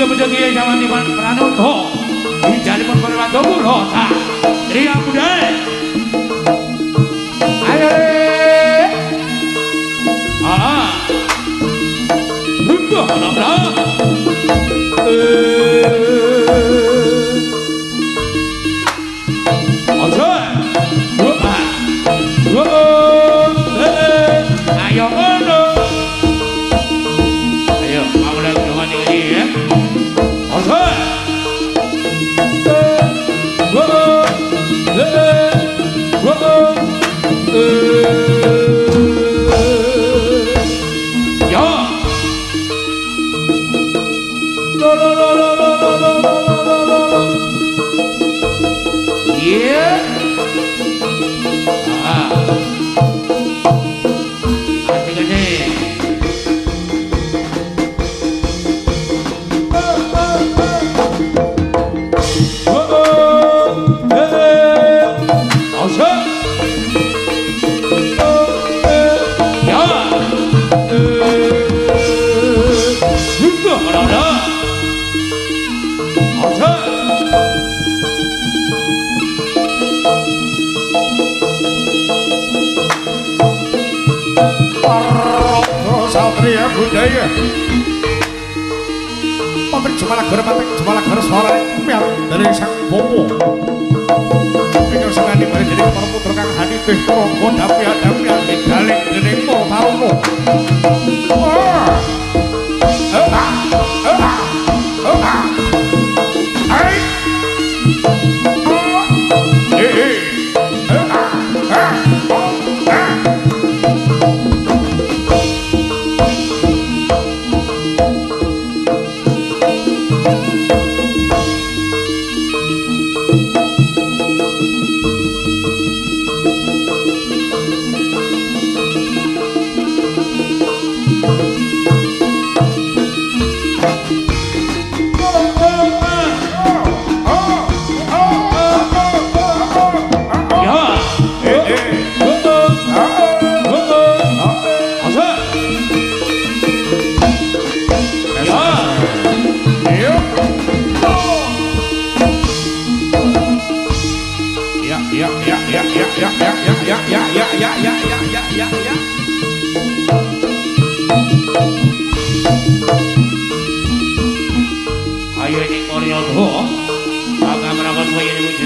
Sudah menjadi yang sama di ho Bicara pun pada waktu pun ho Ayo Ah. Bunda ana. lah Eh.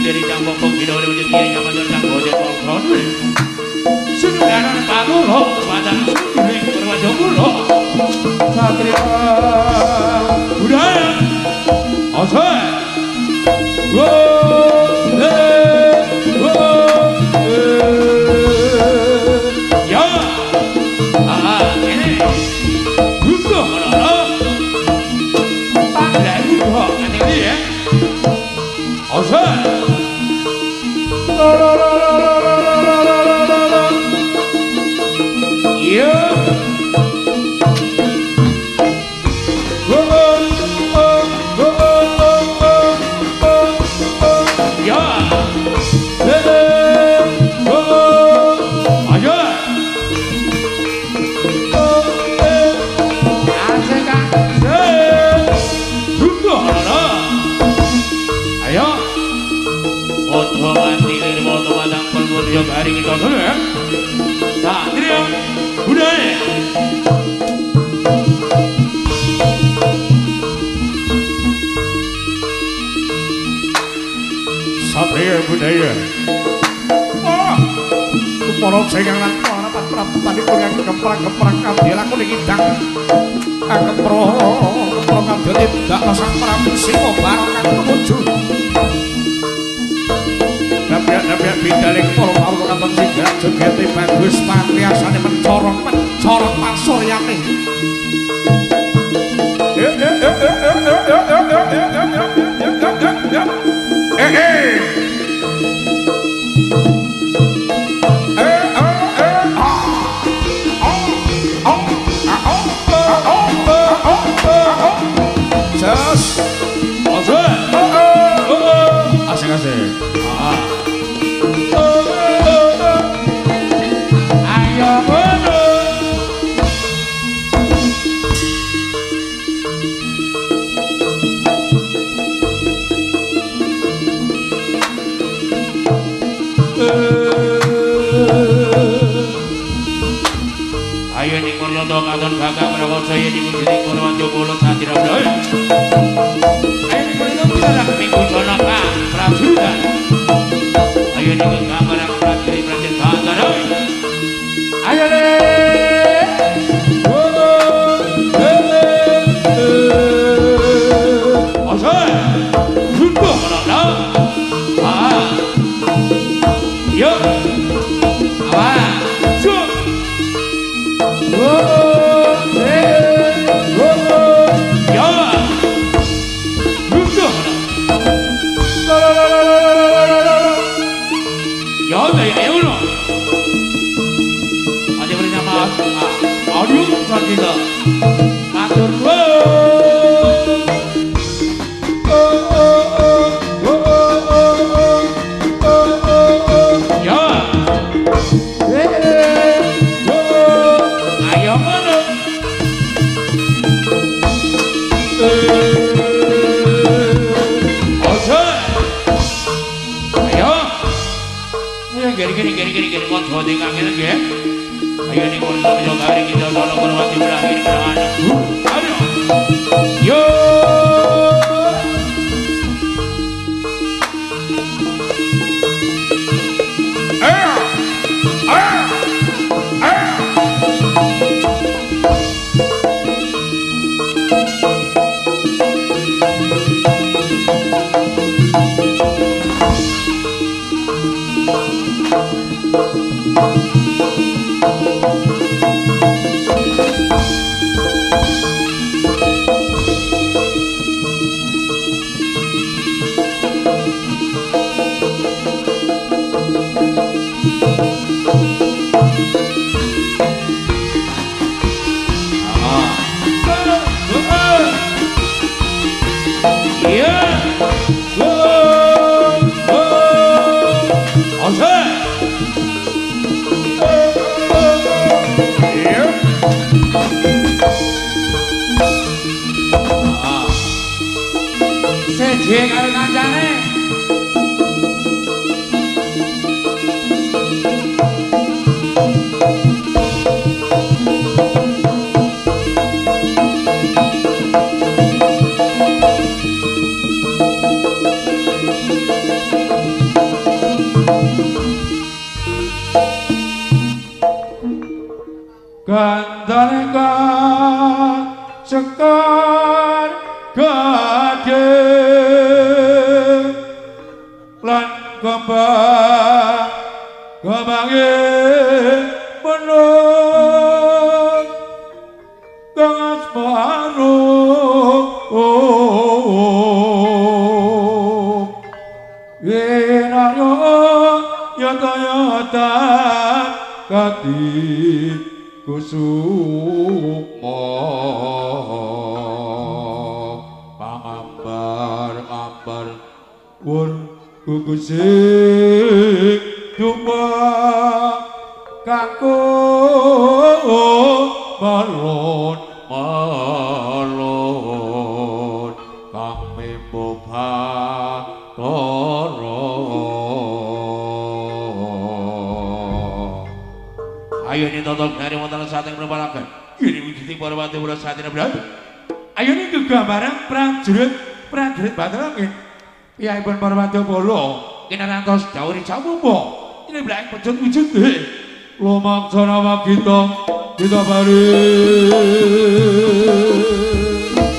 Dari. jengang lan ora patrap panipun kang keprak-keprak kang dilakon iki dang angkep pro pro kang dadi dak nasak pramu sing obar kang bidaling para kawula kang sing jagete bagus patiasane mencorong mencorong pasuryane Lady Ayo. Ayo gini gini gini gini gini kon sodi kangen ya. Ayo nih kon sama juga hari kita sono korwati berakhir से झेल ना जाने Ayo ini totok dari wonten saat yang berpalakan. Ini wujudi para wati ini berada. Ayo ini kegambaran prajurit prajurit batalangin. Ya ibun para wati polo. Kina rantos jauh. Ini belakang pecut wujud deh. Lomak sana kita kita bari.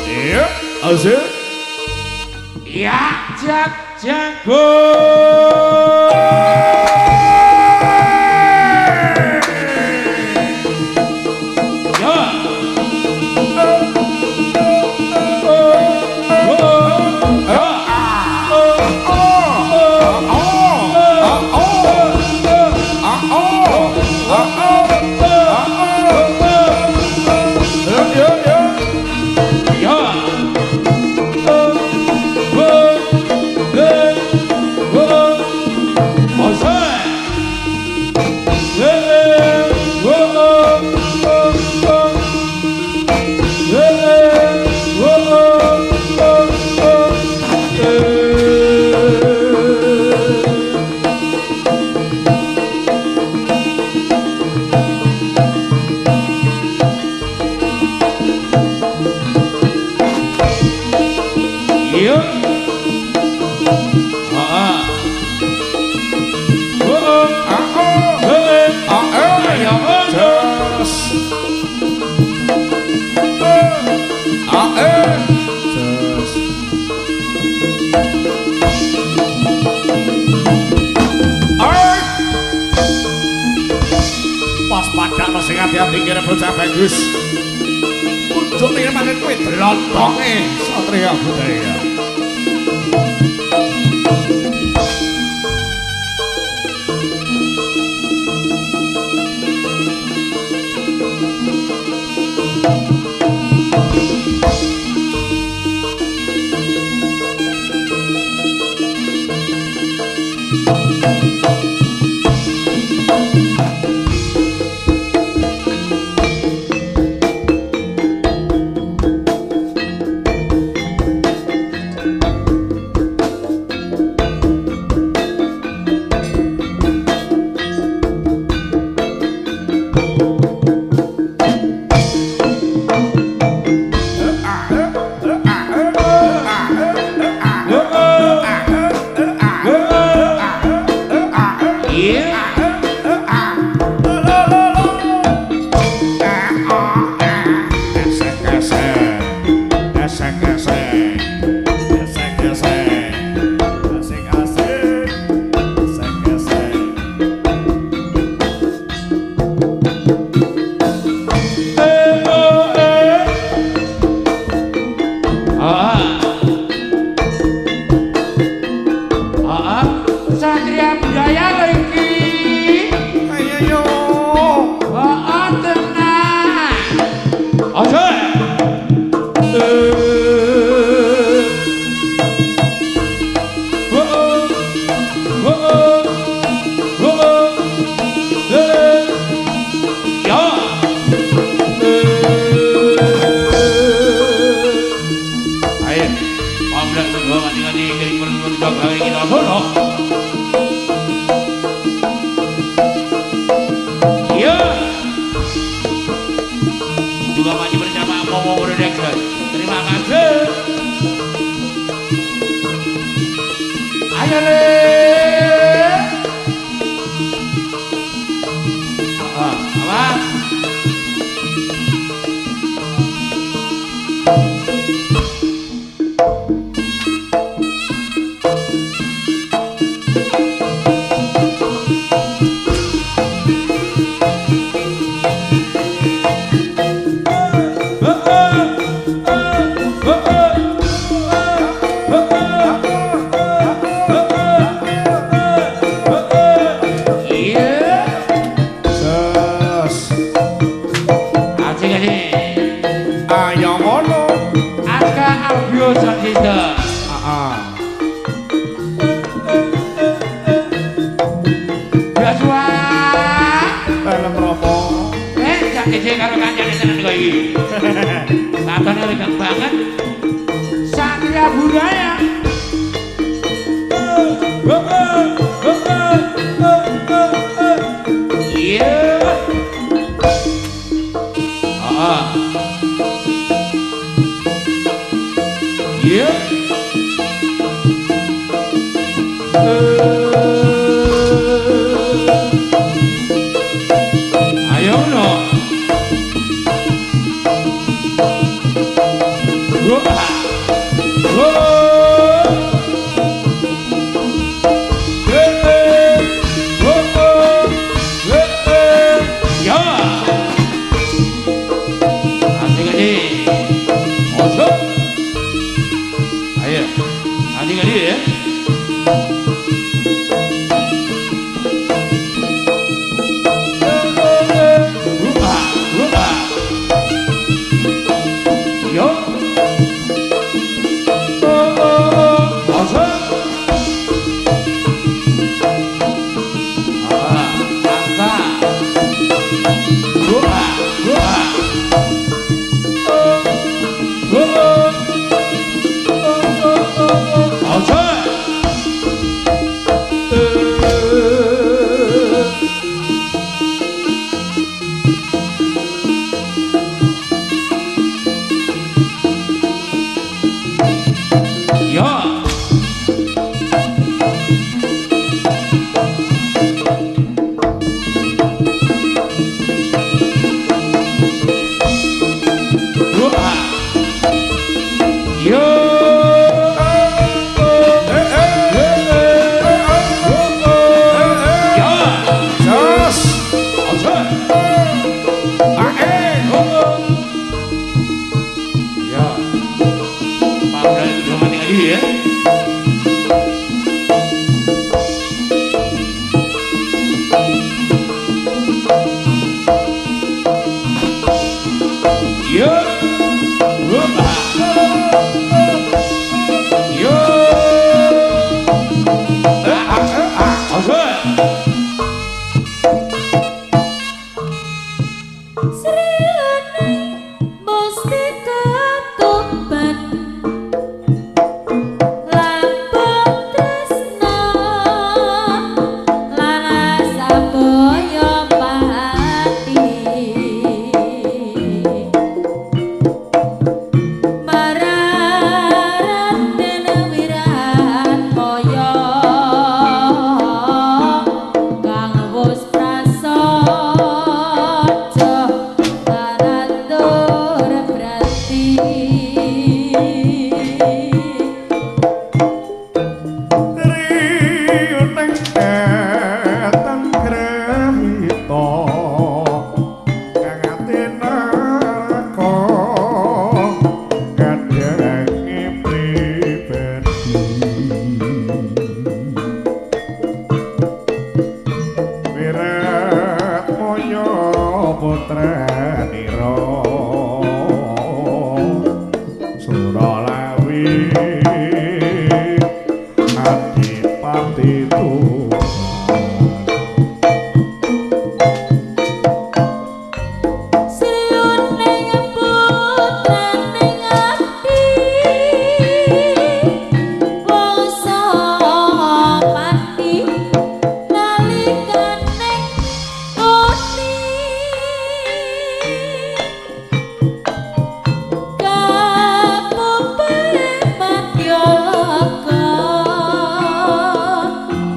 Iya, asik. Ya jak jago. bapaknya bernama Momo Production. Terima kasih. Ayo, Lee. Yeah.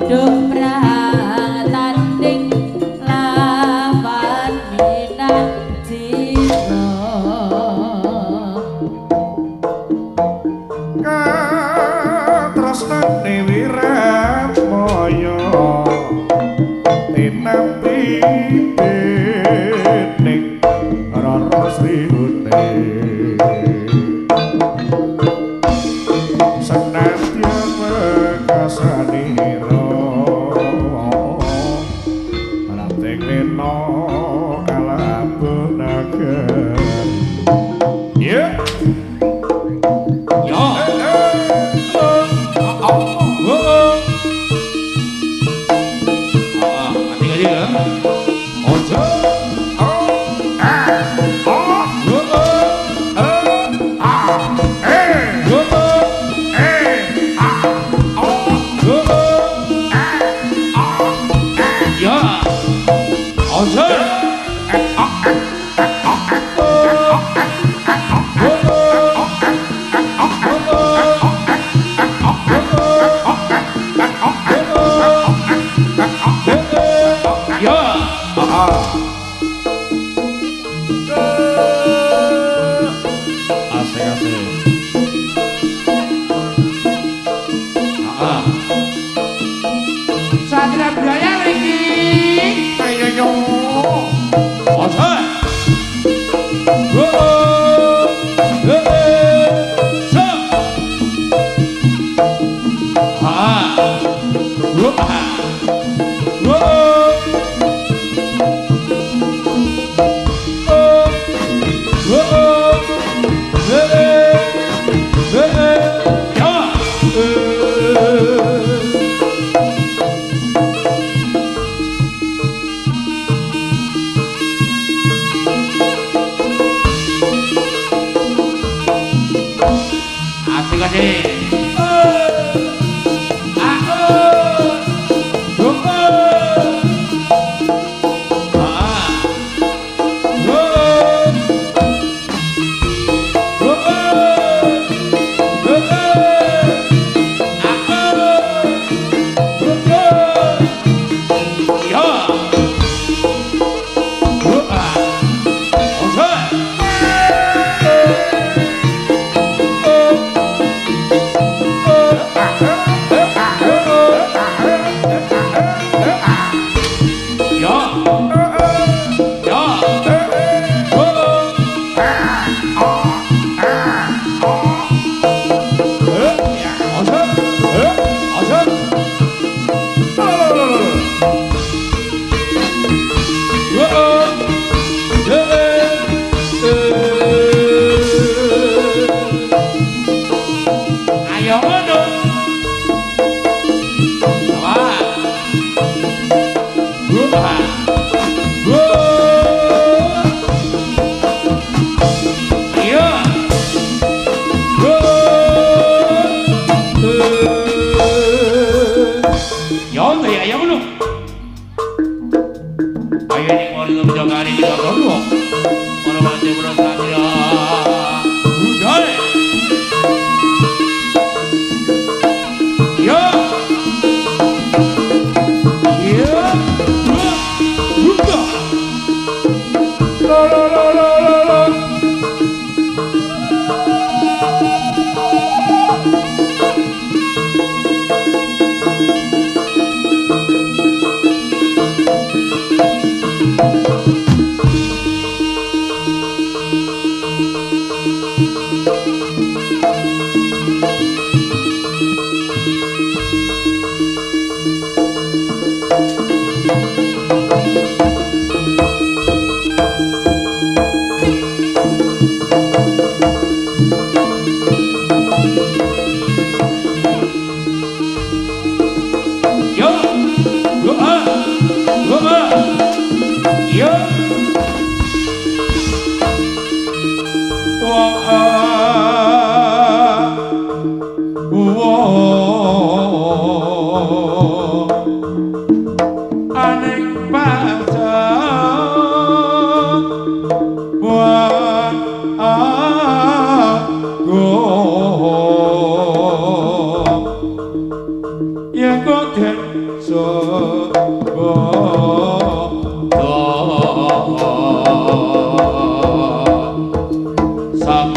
chưa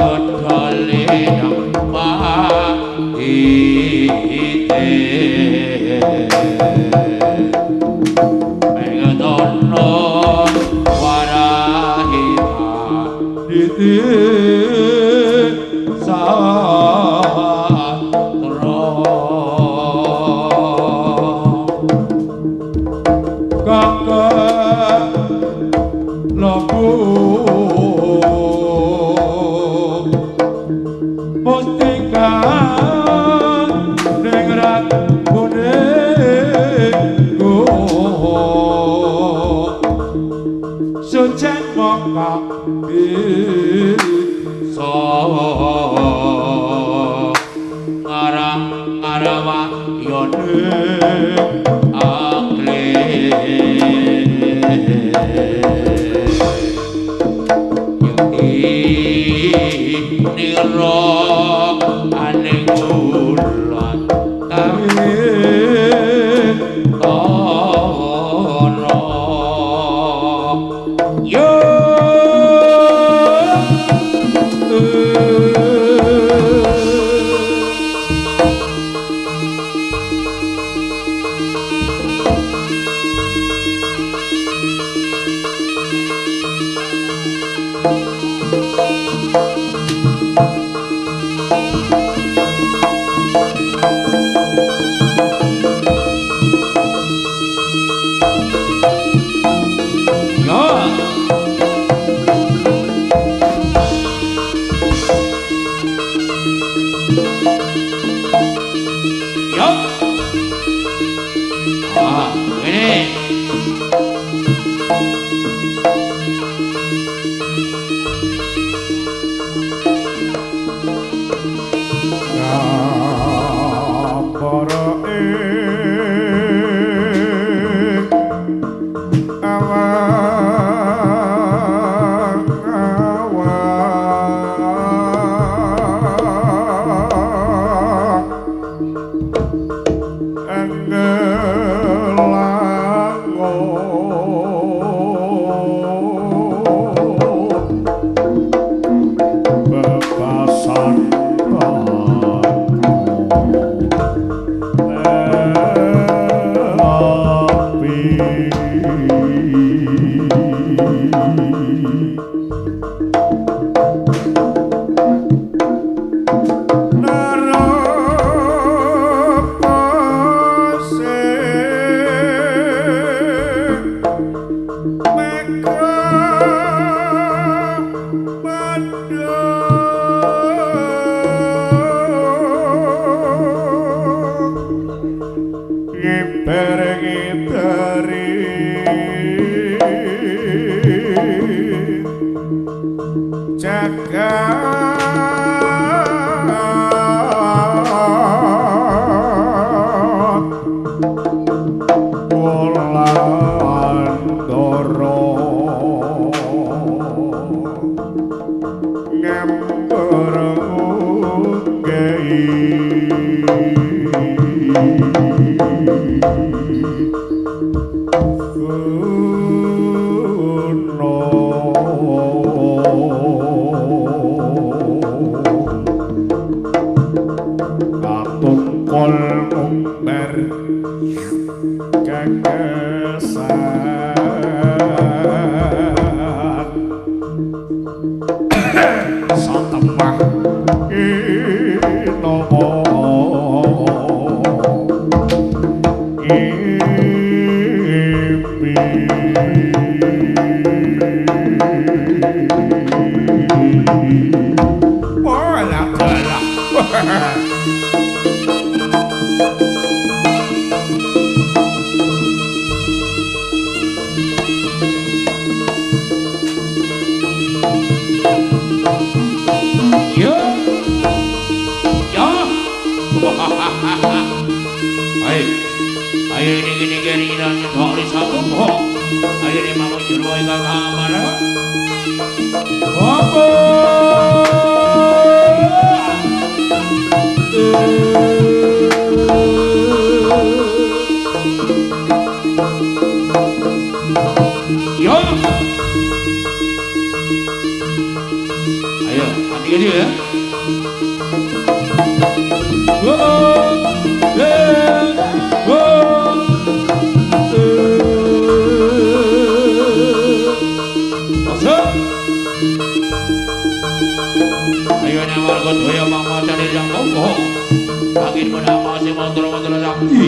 yang kekesan. Sadaya mamacara yang monggo. Kangin menapa sing mantra-mantra sakti.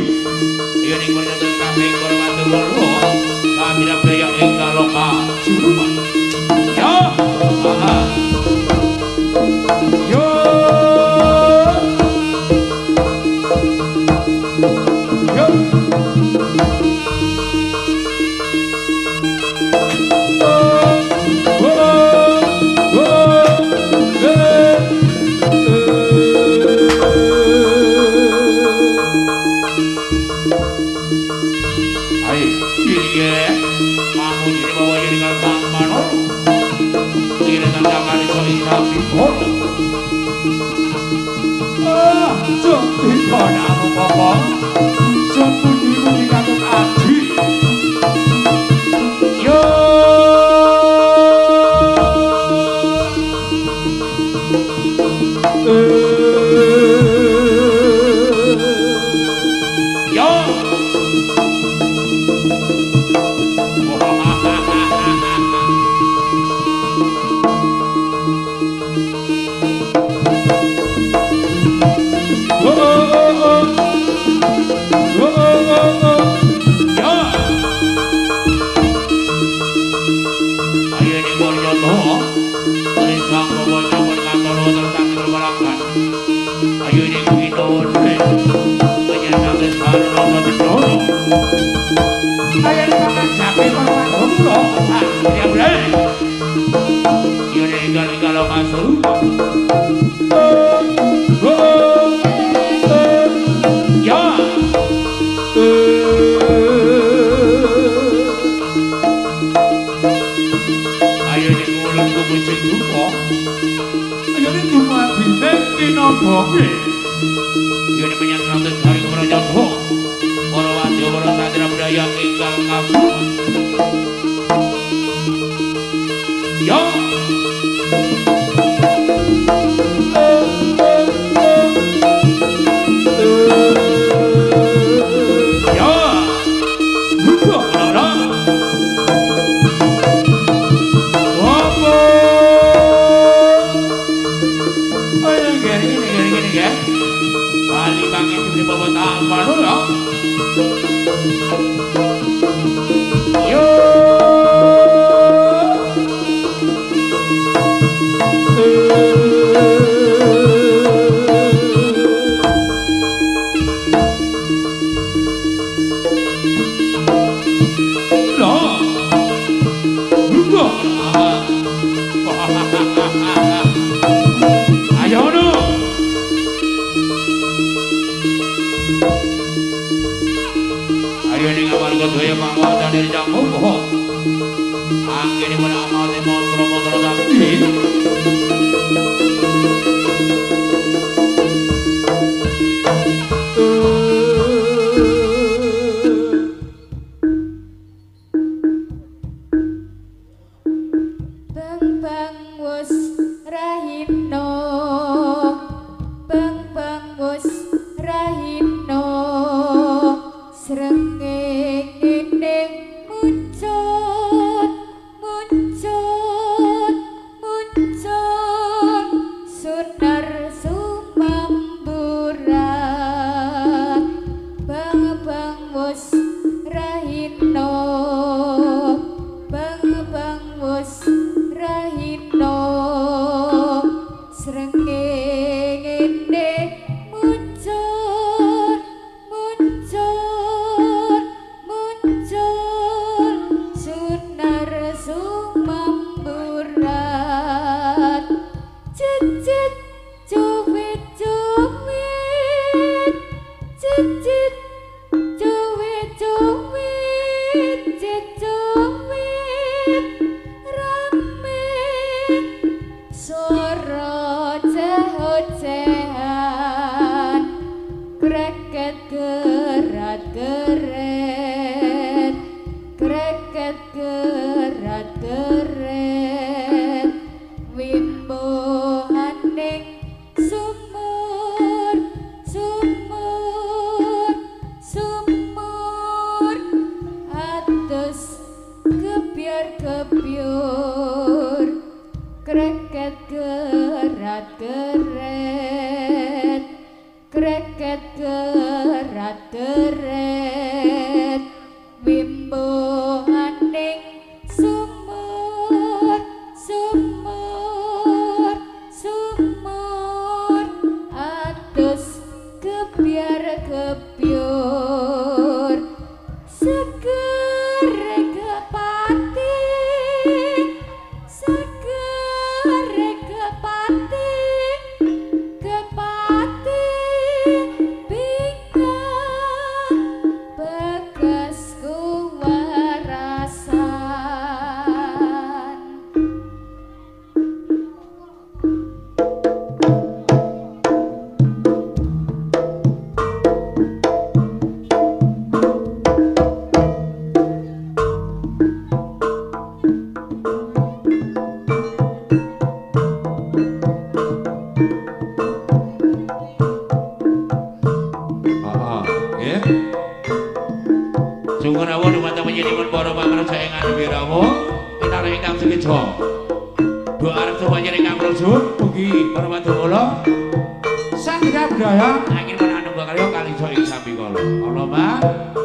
Yen ing menapa kabeh kula matur kula, kami rabe ing kaloka. Jurumah thank you Kreket gerat geret Wimbo Allah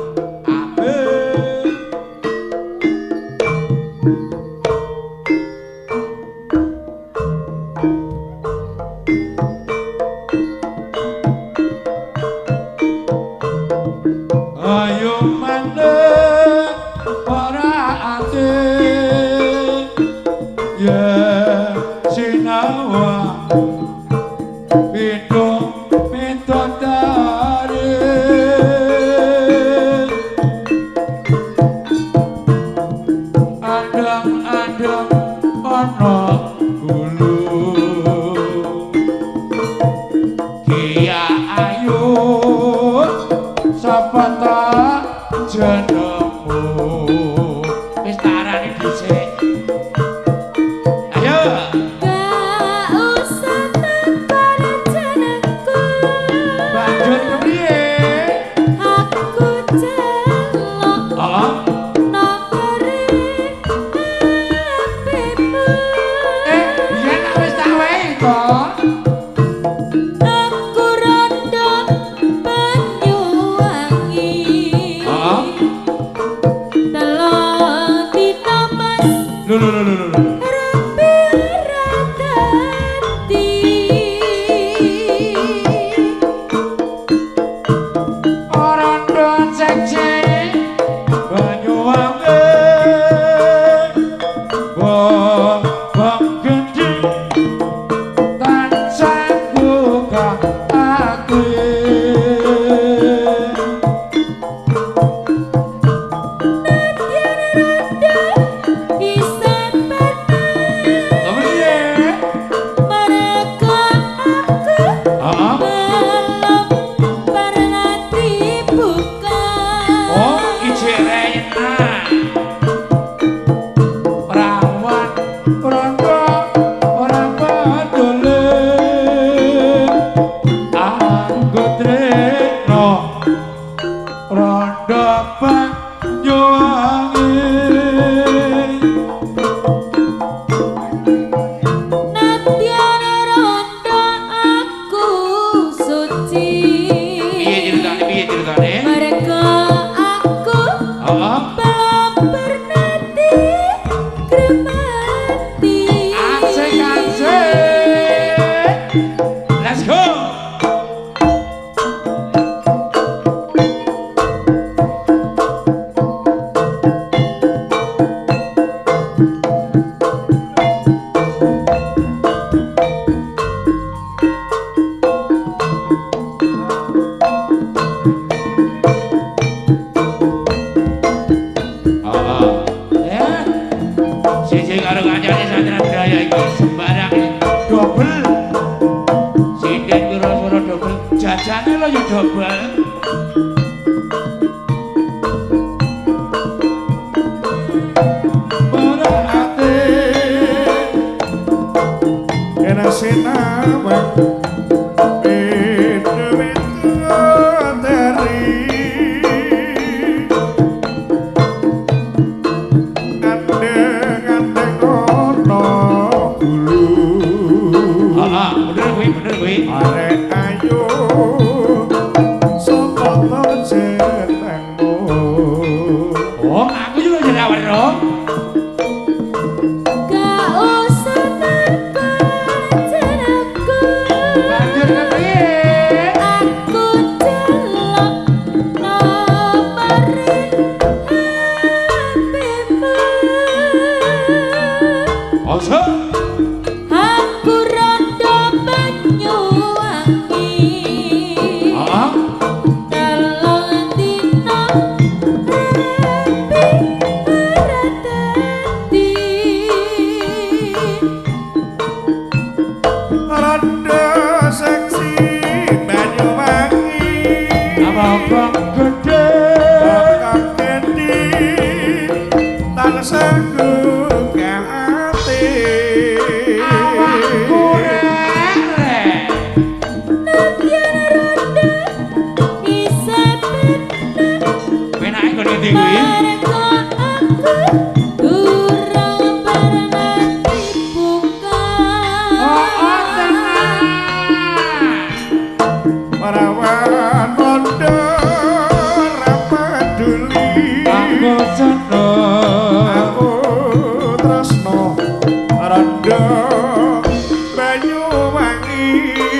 wangi.